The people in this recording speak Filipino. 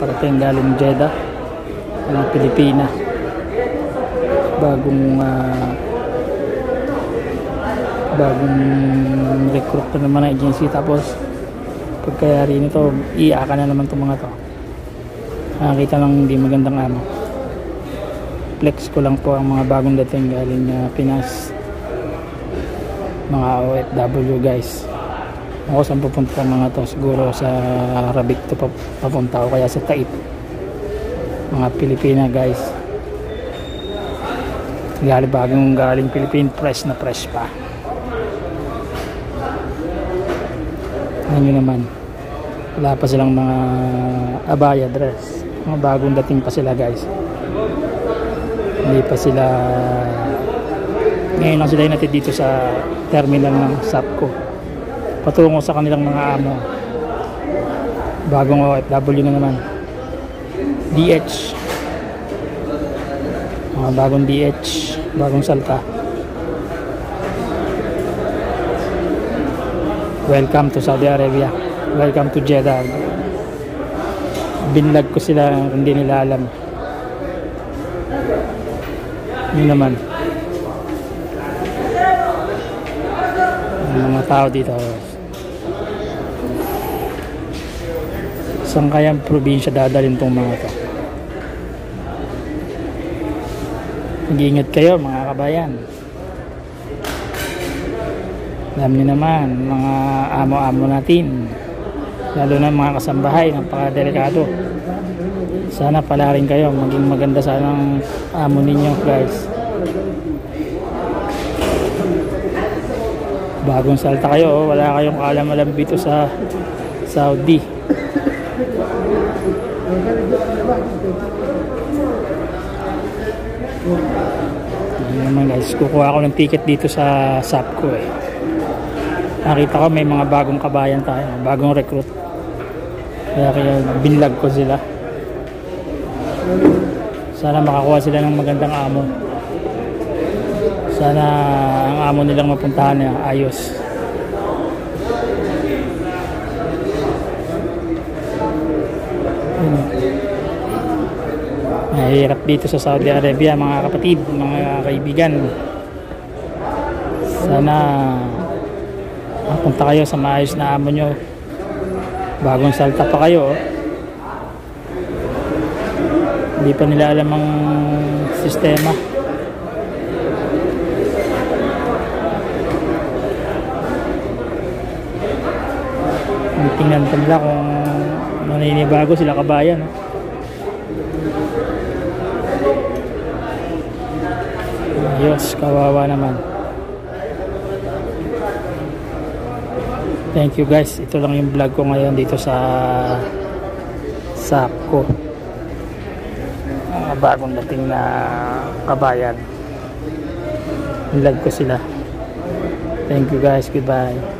parating galing Jeddah ng Pilipina. Bagong ah, bagong recruit pa naman ng agency. Tapos pagkayari nito iyakan na naman itong mga to. Nakakita lang hindi magandang amo flex ko lang po ang mga bagong dating galing uh, Pinas. Mga OFW guys ako saan pupunta ang mga to? Siguro sa Rabic to pap- papunta o kaya sa Taip. Mga Pilipina guys. Galing bagong galing Philippine press na press pa. Ayan nyo naman wala pa silang mga abaya dress. Mga bagong dating pa sila guys. Hindi pa sila ngayon lang sila natin dito sa terminal ng SAPCO patungo sa kanilang mga amo. Bagong OFW na naman. DH mga bagong DH bagong salta. Welcome to Saudi Arabia. Welcome to Jeddah. Binlag ko sila hindi nila alam. Yun naman. Mga tao dito saan kaya probinsya dadalhin tong mga to? Mag-iingat kayo mga kabayan. Alam niyo naman mga amo-amo natin. Lalo na mga kasambahay napakadelikado. Sana pala rin kayo maging maganda sana ang amo ninyo guys. Bagong salta kayo oh. wala kayong kaalam-alam dito sa Saudi Ayun naman guys. Kukuha ako ng ticket dito sa SAPCO eh. Nakita ko may mga bagong kabayan tayo bagong recruit. Kaya kaya binlag ko sila. Sana makakuha sila ng magandang amo. Sana ang amo nilang mapuntahan na ayos mahirap dito sa Saudi Arabia mga kapatid mga kaibigan sana mapunta kayo sa maayos na amo nyo bagong salta pa kayo oh. hindi pa nila alam ang sistema tingnan pa nila kung maninibago sila kabayan oh. Ayos kawawa naman. Thank you guys. Ito lang yung vlog ko ngayon dito sa Sako mga bagong dating na kabayan. Vlog ko sila. Thank you guys. Goodbye